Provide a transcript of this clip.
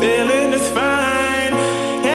feeling